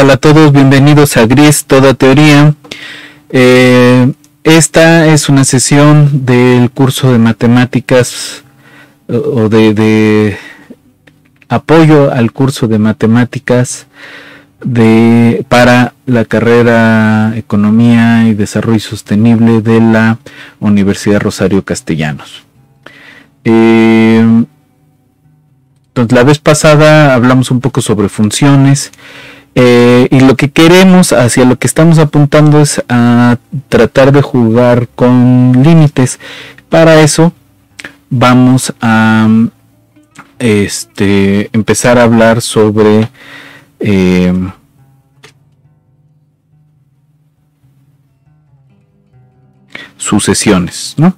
Hola, ¿qué tal a todos? Bienvenidos a Gris, toda teoría. Eh, esta es una sesión del curso de matemáticas o de, apoyo al curso de matemáticas de, para la carrera Economía y Desarrollo Sostenible de la Universidad Rosario Castellanos. Eh, entonces, la vez pasada hablamos un poco sobre funciones eh, y lo que queremos, hacia lo que estamos apuntando es a tratar de jugar con límites. Para eso vamos a este, empezar a hablar sobre eh, sucesiones, ¿no?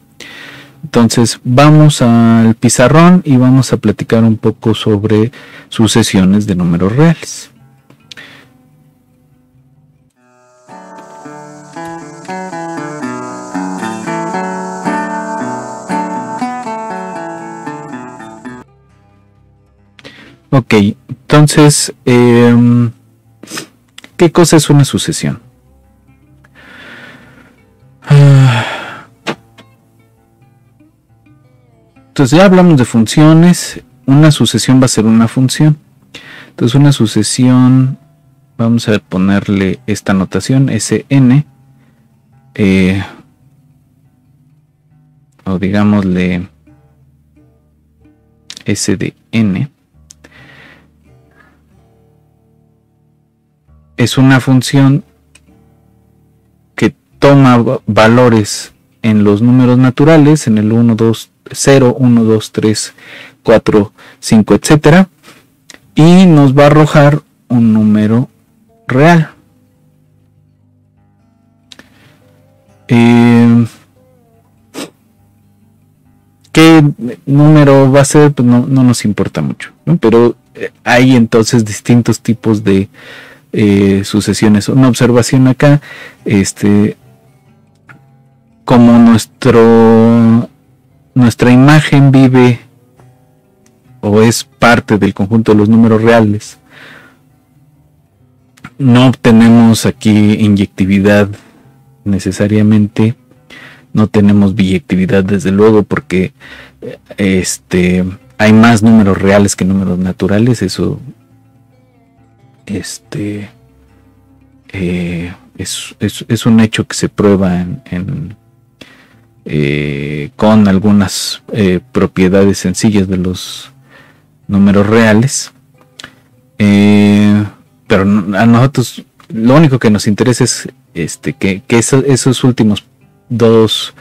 Entonces vamos al pizarrón y vamos a platicar un poco sobre sucesiones de números reales. Ok, entonces, em, ¿qué cosa es una sucesión? Ah. Entonces ya hablamos de funciones, una sucesión va a ser una función. Entonces una sucesión, vamos a ponerle esta notación, Sn, eh, o digámosle S de n es una función que toma valores en los números naturales, en el 1, 2, 0, 1, 2, 3, 4, 5, etc. Y nos va a arrojar un número real. Eh, ¿Qué número va a ser? Pues no, nos importa mucho, pero eh, hay entonces distintos tipos de eh, sucesiones. Una observación acá, este, como nuestro, nuestra imagen vive o es parte del conjunto de los números reales, no obtenemos aquí inyectividad necesariamente, no tenemos biyectividad desde luego porque este hay más números reales que números naturales, eso este eh, es, un hecho que se prueba eh, con algunas eh, propiedades sencillas de los números reales. pero a nosotros lo único que nos interesa es este, que, esos últimos dos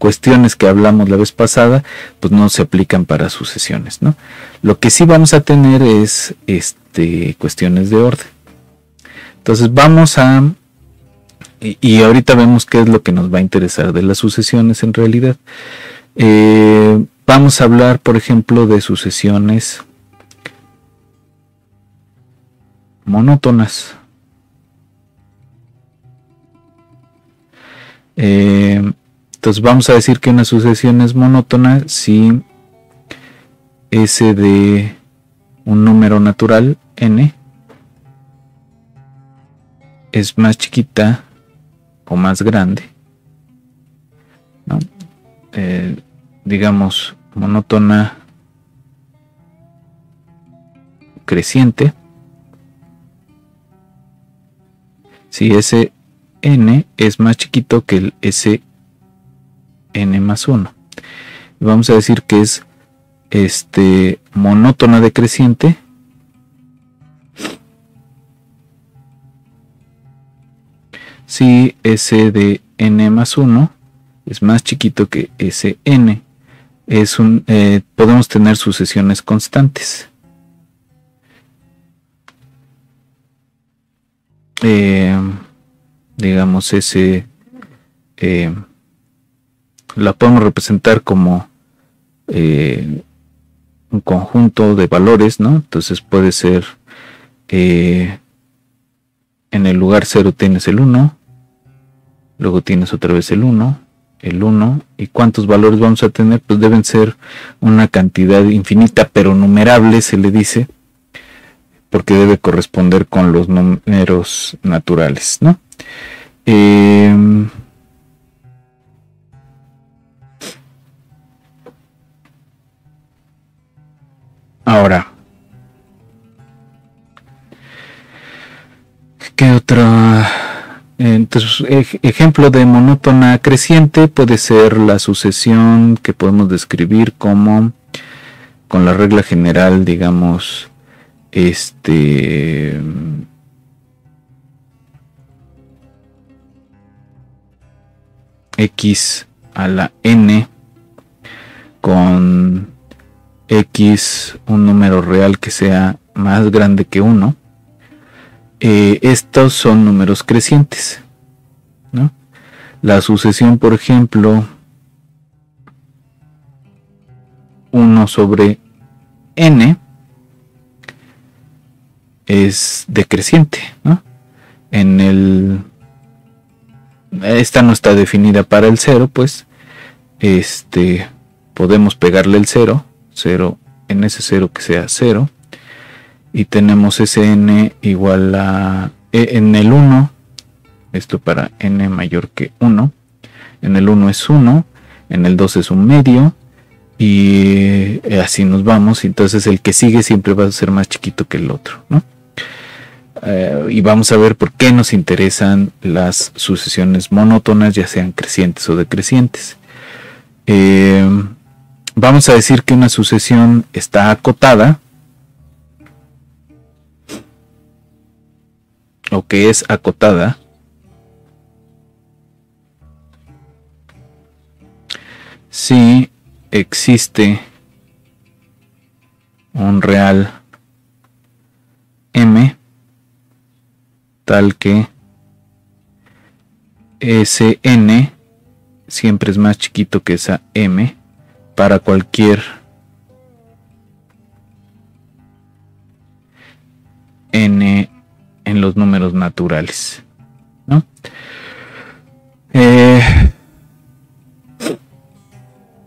cuestiones que hablamos la vez pasada, pues no se aplican para sucesiones, ¿no? Lo que sí vamos a tener es este, cuestiones de orden. Entonces vamos a, y, ahorita vemos qué es lo que nos va a interesar de las sucesiones en realidad. Eh, vamos a hablar, por ejemplo, de sucesiones monótonas. Eh, entonces vamos a decir que una sucesión es monótona si S de un número natural n. Es más chiquita o más grande, eh, digamos monótona creciente, si ese n es más chiquito que el s n más 1. Vamos a decir que es este monótona decreciente. Si S de n más 1 es más chiquito que Sn, es un, eh, podemos tener sucesiones constantes. Eh, digamos ese eh, la podemos representar como eh, un conjunto de valores, ¿no? Entonces puede ser eh, en el lugar 0 tienes el 1, luego tienes otra vez el 1, el 1, y cuántos valores vamos a tener, pues deben ser una cantidad infinita, pero numerable, se le dice, porque debe corresponder con los números naturales, ¿no? Em, ahora, ¿qué otro Entonces, ejemplo de monótona creciente puede ser la sucesión que podemos describir como con la regla general, digamos, este x a la n con x un número real que sea más grande que 1 eh, estos son números crecientes la sucesión por ejemplo 1 sobre n es decreciente. ¿no? En el esta no está definida para el 0, pues este podemos pegarle el 0, 0 en ese 0 que sea 0 y tenemos ese n igual a e en el 1, esto para n mayor que 1, en el 1 es 1, en el 2 es un medio y así nos vamos, entonces el que sigue siempre va a ser más chiquito que el otro, ¿no? Eh, y vamos a ver por qué nos interesan las sucesiones monótonas, ya sean crecientes o decrecientes. Eh, vamos a decir que una sucesión está acotada. O que es acotada. Si existe un real m tal que ese n siempre es más chiquito que esa m para cualquier n en los números naturales. ¿no? Eh,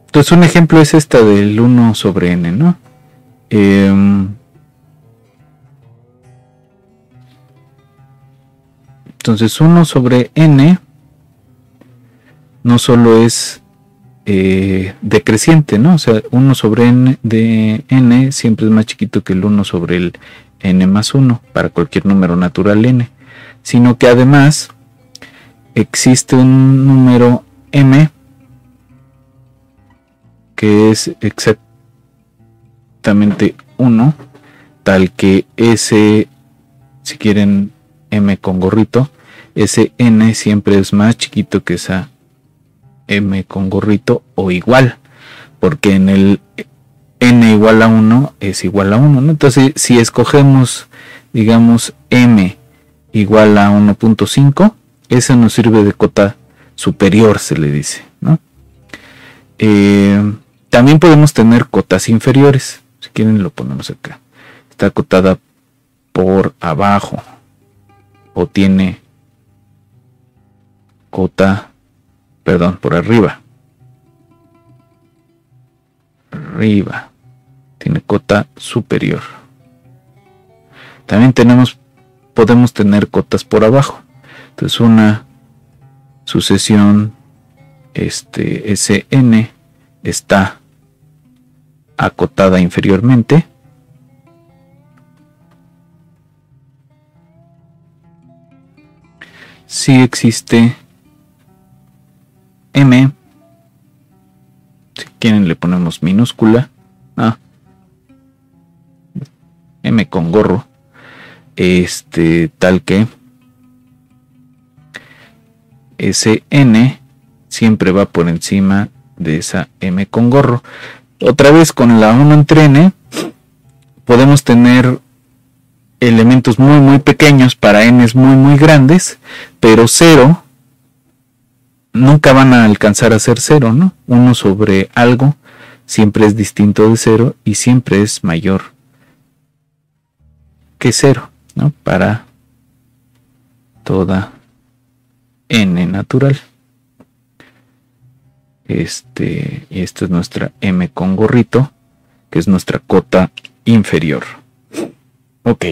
entonces un ejemplo es esta del 1 sobre n, ¿no? Eh, Entonces 1 sobre n no solo es eh, decreciente, ¿no? O sea, 1 sobre n de n siempre es más chiquito que el 1 sobre el n más 1 para cualquier número natural n, sino que además existe un número m que es exactamente 1, tal que ese, si quieren m con gorrito, ese n siempre es más chiquito que esa m con gorrito o igual, porque en el n igual a 1 es igual a 1, ¿no? Entonces, si escogemos, digamos, m igual a 1.5, eso nos sirve de cota superior, se le dice. Eh, también podemos tener cotas inferiores, si quieren lo ponemos acá. Está acotada por abajo, o tiene cota, perdón, por arriba. Arriba. Tiene cota superior. También tenemos, podemos tener cotas por abajo. Entonces una sucesión, este SN está acotada inferiormente si existe M, si quieren le ponemos minúscula, ah, M con gorro, este tal que ese N siempre va por encima de esa M con gorro. Otra vez con la 1 entre N podemos tener elementos muy muy pequeños. Para n muy muy grandes, pero 0 nunca van a alcanzar a ser 0, ¿no? 1 sobre algo siempre es distinto de 0 y siempre es mayor que 0, ¿no? Para toda n natural. Este, y esta es nuestra m con gorrito, que es nuestra cota inferior. Ok.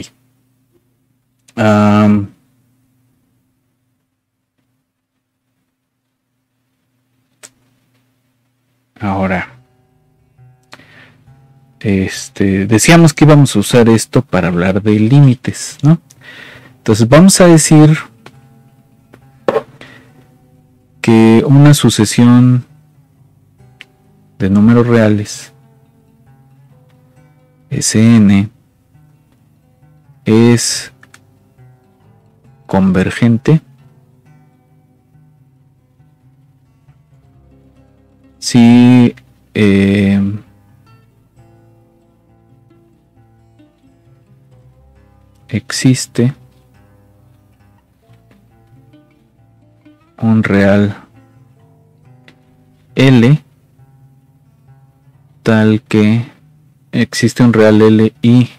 Ahora, este, decíamos que íbamos a usar esto para hablar de límites, ¿no? Entonces vamos a decir que una sucesión de números reales Sn es convergente si eh, existe un real L tal que existe un real L y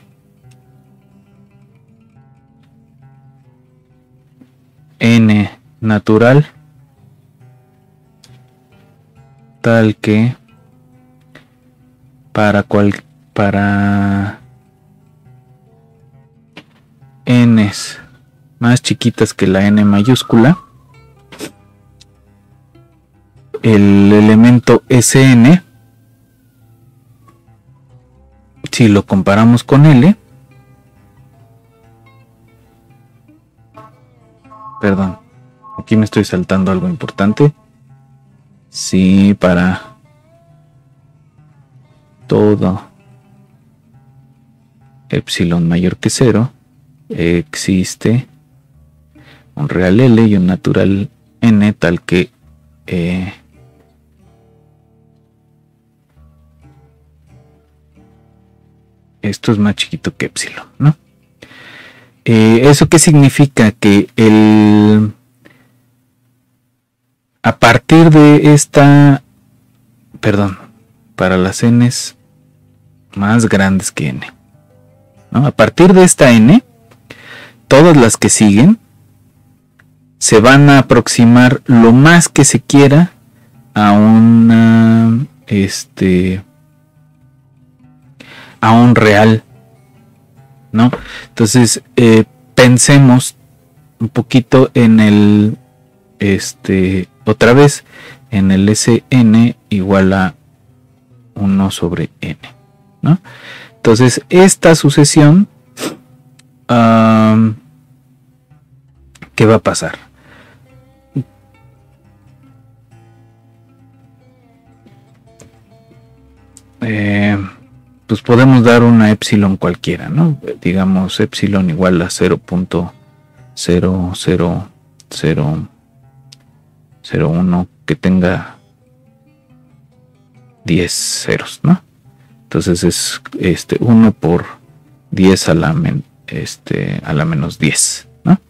N natural tal que para cual para n's más chiquitas que la n mayúscula el elemento Sn, si lo comparamos con L, perdón, aquí me estoy saltando algo importante. Si para todo epsilon mayor que cero existe un real L y un natural N tal que eh, esto es más chiquito que epsilon, ¿no? Eh, ¿Eso qué significa? Que el... A partir de esta... Perdón, para las n más grandes que n. ¿no? A partir de esta n, todas las que siguen se van a aproximar lo más que se quiera a una... Este a un real, ¿no? Entonces, eh, pensemos un poquito en el, este, otra vez, en el Sn igual a 1 sobre n, ¿no? Entonces, esta sucesión, ¿qué va a pasar? Eh, pues podemos dar una epsilon cualquiera, ¿no? Digamos epsilon igual a 0.00001 que tenga 10 ceros, ¿no? Entonces es este 1 por 10 a la, este, a la menos 10, ¿no?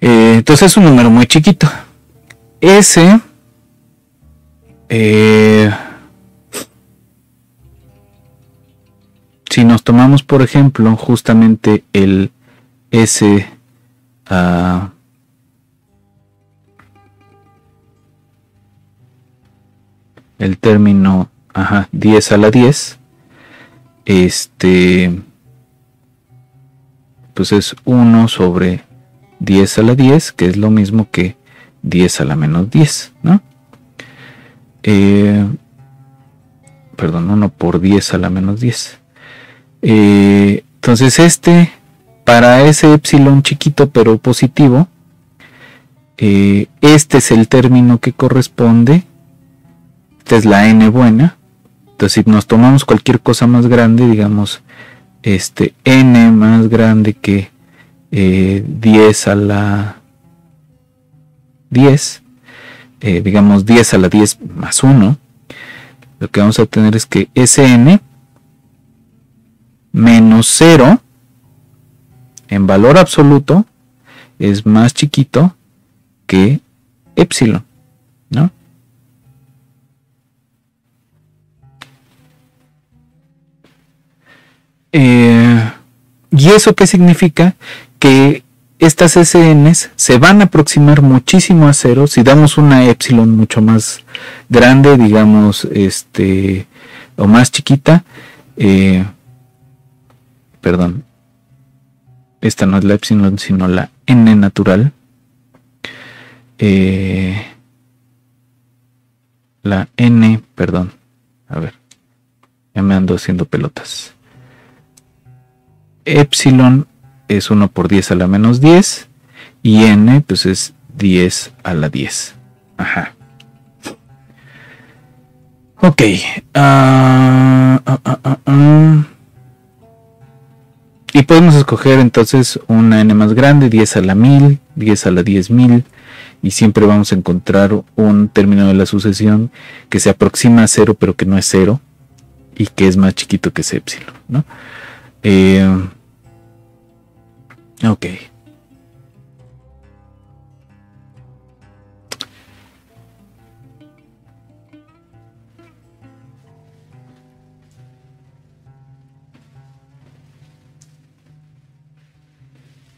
Eh, entonces es un número muy chiquito. Ese eh, si nos tomamos, por ejemplo, justamente el S ah, el término ajá, 10 a la 10, este, pues es 1 sobre 10 a la 10, que es lo mismo que 10 a la menos 10, ¿no? Eh, perdón, 1 por 10 a la menos 10. Eh, entonces este, para ese epsilon chiquito pero positivo, eh, este es el término que corresponde. Esta es la n buena. Entonces si nos tomamos cualquier cosa más grande, digamos, este n más grande que 10 eh, a la 10, digamos 10 a la 10 más 1, lo que vamos a tener es que Sn menos 0 en valor absoluto es más chiquito que epsilon, Eh, ¿Y eso qué significa? Que estas SNs se van a aproximar muchísimo a cero si damos una epsilon mucho más grande, digamos, este, o más chiquita. Eh, perdón, esta no es la epsilon, sino la n natural. Eh, la n, perdón, a ver, ya me ando haciendo pelotas. Epsilon es 1 por 10 a la menos 10 y n pues es 10 a la 10. Ajá. Ok. Uh, uh, uh, y podemos escoger entonces una n más grande, 10 a la 1000, 10 a la 10000 y siempre vamos a encontrar un término de la sucesión que se aproxima a cero pero que no es cero y que es más chiquito que ese epsilon. ¿no? Eh, ok.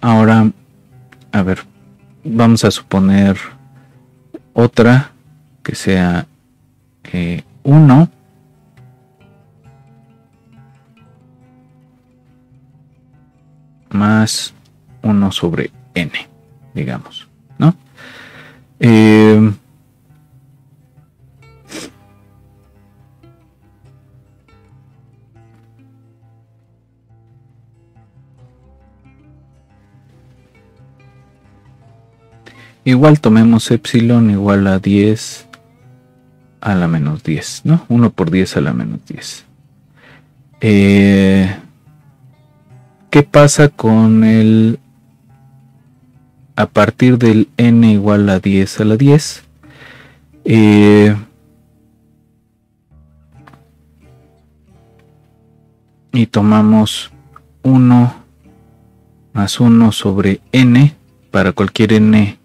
Ahora, a ver, vamos a suponer otra que sea 1 eh, más 1 sobre n, digamos, ¿no? Eh, Igual tomemos epsilon igual a 10 a la menos 10, ¿no? 1 por 10 a la menos 10. Eh, ¿Qué pasa con el a partir del n igual a 10 a la 10? Eh, y tomamos 1 más 1 sobre n para cualquier n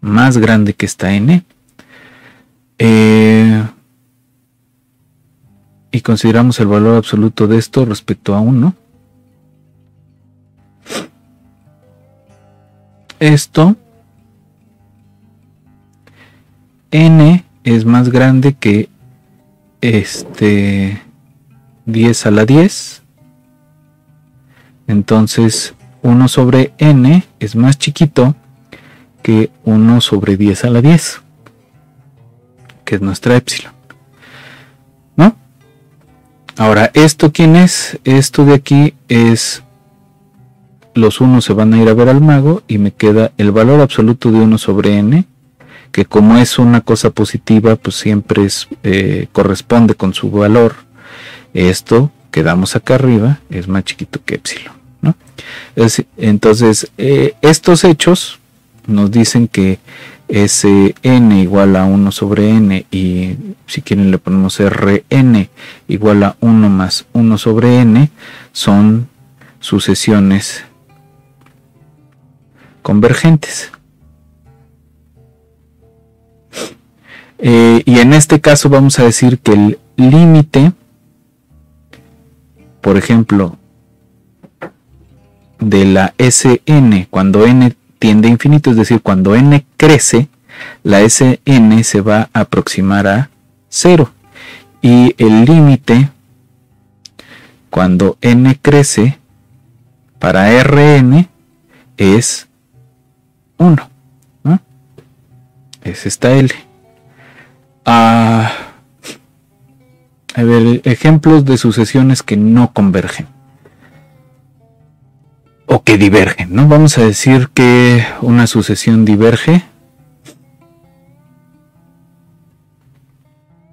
más grande que esta n. Eh, y consideramos el valor absoluto de esto respecto a 1. Esto n es más grande que este 10 a la 10. Entonces 1 sobre n es más chiquito que 1 sobre 10 a la 10, que es nuestra epsilon. ¿No? Ahora, ¿esto quién es? Esto de aquí es los 1 se van a ir a ver al mago y me queda el valor absoluto de 1 sobre n, que como es una cosa positiva, pues siempre eh, corresponde con su valor. Esto que damos acá arriba es más chiquito que epsilon. entonces, eh, estos hechos nos dicen que ese n igual a 1 sobre n y si quieren le ponemos rn igual a 1 más 1 sobre n son sucesiones convergentes. Eh, y en este caso vamos a decir que el límite, por ejemplo, de la Sn, cuando n tiende a infinito, es decir, cuando n crece, la Sn se va a aproximar a 0. Y el límite, cuando n crece, para Rn es 1. Es esta L. Ah, a ver, ejemplos de sucesiones que no convergen o que divergen, ¿no? Vamos a decir que una sucesión diverge.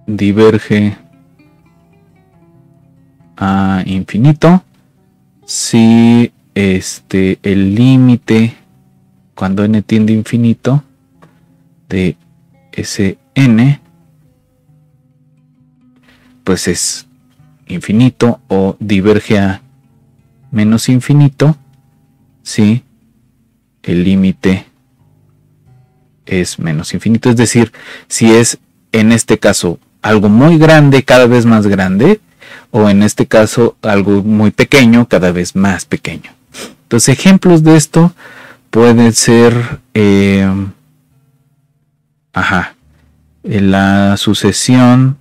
Diverge a infinito si este el límite cuando n tiende infinito de ese n pues es infinito o diverge a menos infinito si el límite es menos infinito. Es decir, si es en este caso algo muy grande, cada vez más grande, o en este caso algo muy pequeño, cada vez más pequeño. Entonces, ejemplos de esto pueden ser, eh, ajá, la sucesión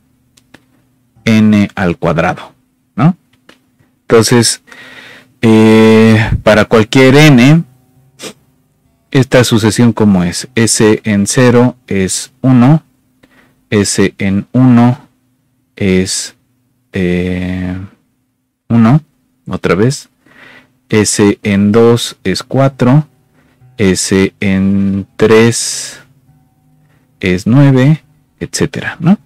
n al cuadrado, ¿no? Entonces, Eh, para cualquier n, esta sucesión como es, s en 0 es 1, s en 1 es 1, eh, otra vez, s en 2 es 4, s en 3 es 9, etcétera, ¿no?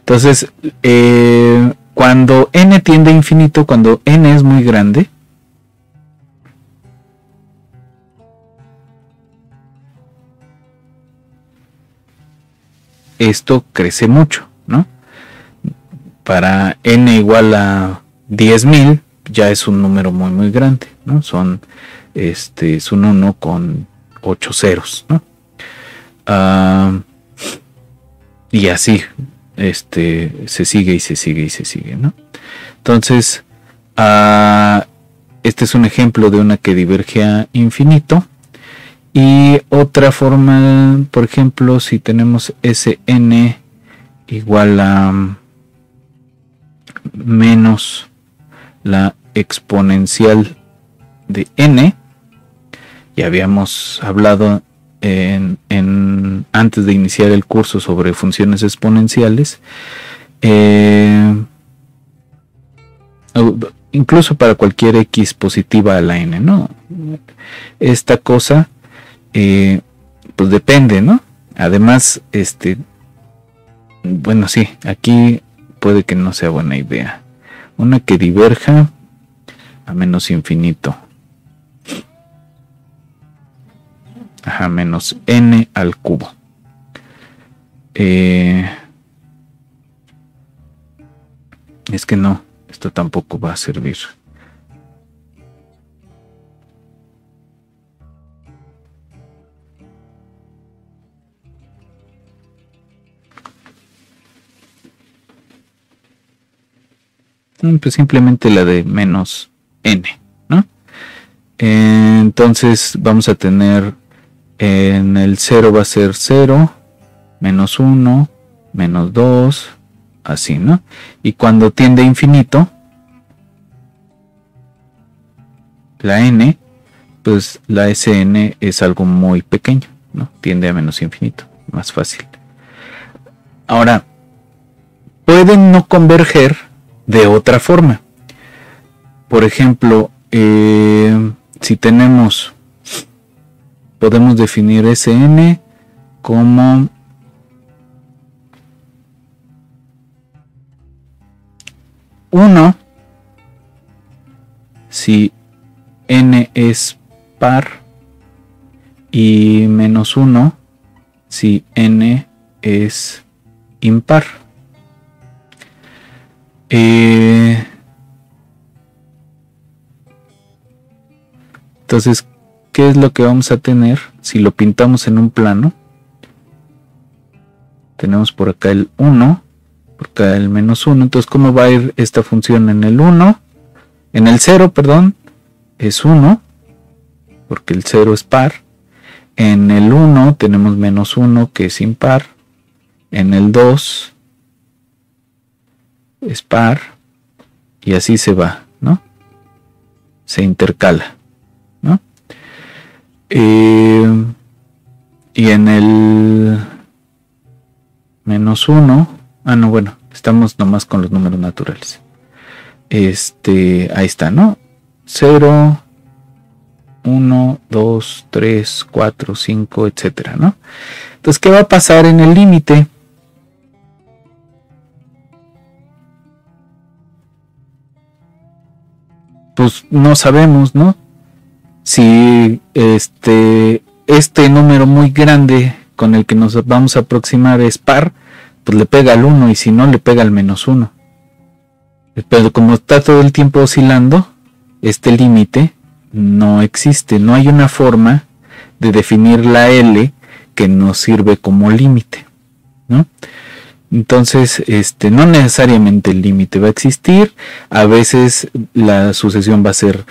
Entonces, eh, cuando n tiende a infinito, cuando n es muy grande, esto crece mucho, ¿no? Para n igual a 10.000 ya es un número muy muy grande, ¿no? Son este es un 1 con 8 ceros, ¿no? Ah, y así este se sigue y se sigue y se sigue, ¿no? Entonces, ah, este es un ejemplo de una que diverge a infinito. Y otra forma, por ejemplo, si tenemos Sn igual a menos la exponencial de n, ya habíamos hablado en, antes de iniciar el curso sobre funciones exponenciales, eh, incluso para cualquier x positiva a la n, ¿no? Esta cosa eh, pues depende, ¿no? Además, este, bueno, sí, aquí puede que no sea buena idea. Una que diverja a menos infinito. Ajá, menos n al cubo. Eh, es que no, esto tampoco va a servir. Mm, pues simplemente la de menos n, ¿no? Entonces vamos a tener en el 0 va a ser 0, menos 1, menos 2, así, ¿no? Y cuando tiende a infinito, la n, pues la Sn es algo muy pequeño, ¿no? Tiende a menos infinito, más fácil. Ahora, pueden no converger de otra forma. Por ejemplo, eh, si tenemos, podemos definir Sn como uno si n es par y menos 1 si n es impar. Eh, entonces, ¿qué es lo que vamos a tener si lo pintamos en un plano? Tenemos por acá el 1, por acá el menos 1. Entonces, ¿cómo va a ir esta función en el 1? En el 0, perdón, es 1, porque el 0 es par. En el 1 tenemos menos 1 que es impar. En el 2 es par y así se va, ¿no? Se intercala. Eh, y en el menos 1, ah, no, bueno, estamos nomás con los números naturales. Este, ahí está, ¿no? 0, 1, 2, 3, 4, 5, etcétera, ¿no? Entonces, ¿qué va a pasar en el límite? pues no sabemos, ¿no? Si este, este número muy grande con el que nos vamos a aproximar es par, pues le pega al 1 y si no le pega al menos 1. Pero como está todo el tiempo oscilando, este límite no existe, no hay una forma de definir la L que nos sirve como límite, ¿no? Entonces, este, no necesariamente el límite va a existir, a veces la sucesión va a ser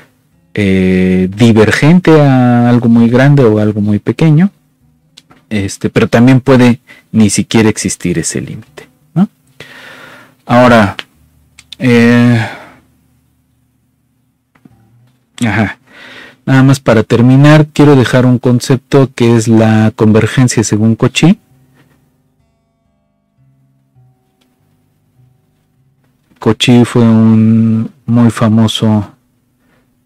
eh, divergente a algo muy grande o algo muy pequeño, este, pero también puede ni siquiera existir ese límite. Ahora, eh, Ajá. Nada más para terminar, quiero dejar un concepto que es la convergencia según Cauchy. Cauchy fue un muy famoso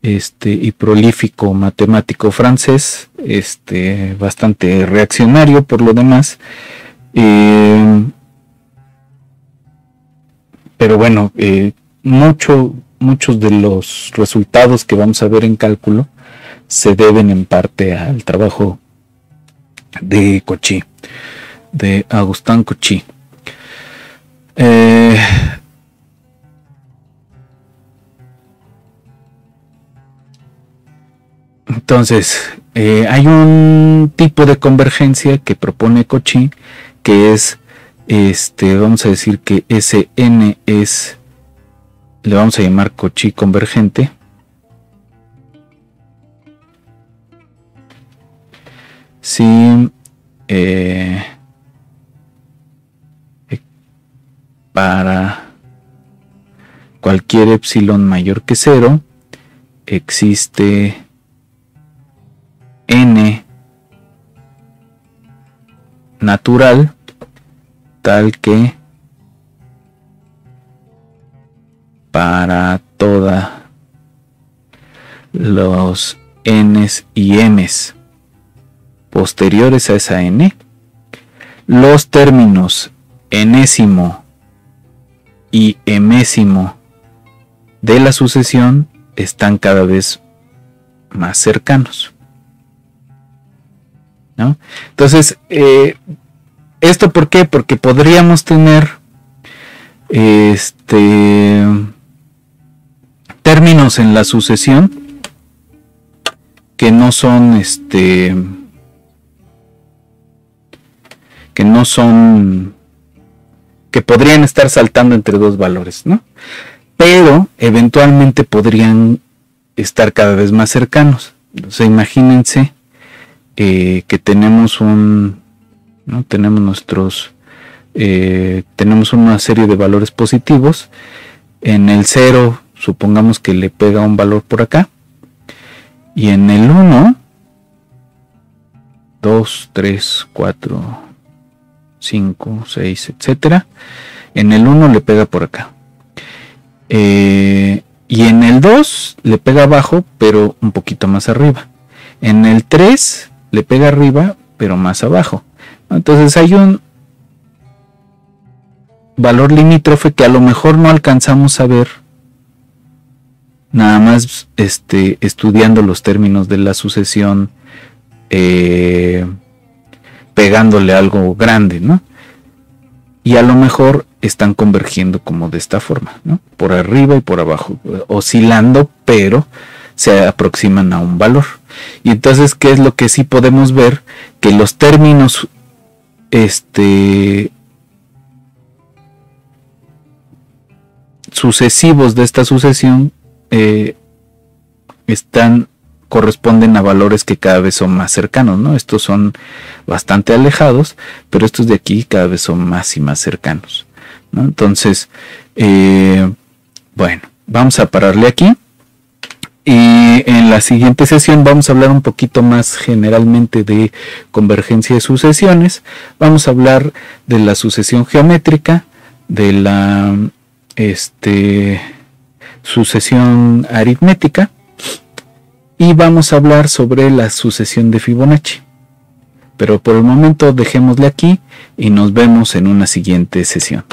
este, y prolífico matemático francés, este, bastante reaccionario por lo demás. Eh, pero bueno, eh, mucho, muchos de los resultados que vamos a ver en cálculo se deben en parte al trabajo de Cauchy, de Agustín Cauchy. Eh, entonces, eh, hay un tipo de convergencia que propone Cauchy, que es, este, vamos a decir que Sn es, le vamos a llamar Cauchy convergente. si eh, para cualquier epsilon mayor que cero existe n natural tal que para toda los n's y m's posteriores a esa n, los términos enésimo y emésimo de la sucesión están cada vez más cercanos. Entonces, eh, ¿esto por qué? Porque podríamos tener este términos en la sucesión que no son este que no son, que podrían estar saltando entre dos valores, ¿no? Pero eventualmente podrían estar cada vez más cercanos. O imagínense eh, que tenemos un, ¿no? Tenemos nuestros, eh, tenemos una serie de valores positivos. En el 0, supongamos que le pega un valor por acá. Y en el 1, 2, 3, 4, 5, 6, etcétera. En el 1 le pega por acá. Eh, y en el 2 le pega abajo, pero un poquito más arriba. En el 3 le pega arriba, pero más abajo. Entonces hay un valor limítrofe que a lo mejor no alcanzamos a ver nada más este, estudiando los términos de la sucesión eh, pegándole algo grande, ¿no? Y a lo mejor están convergiendo como de esta forma, ¿no? Por arriba y por abajo, oscilando, pero se aproximan a un valor. Y entonces, ¿qué es lo que sí podemos ver? Que los términos, este, sucesivos de esta sucesión eh, están corresponden a valores que cada vez son más cercanos, ¿no? Estos son bastante alejados, pero estos de aquí cada vez son más y más cercanos, ¿no? Entonces, eh, bueno, vamos a pararle aquí. Y en la siguiente sesión vamos a hablar un poquito más generalmente de convergencia de sucesiones. Vamos a hablar de la sucesión geométrica, de la este, sucesión aritmética y vamos a hablar sobre la sucesión de Fibonacci. Pero por el momento dejémosle aquí y nos vemos en una siguiente sesión.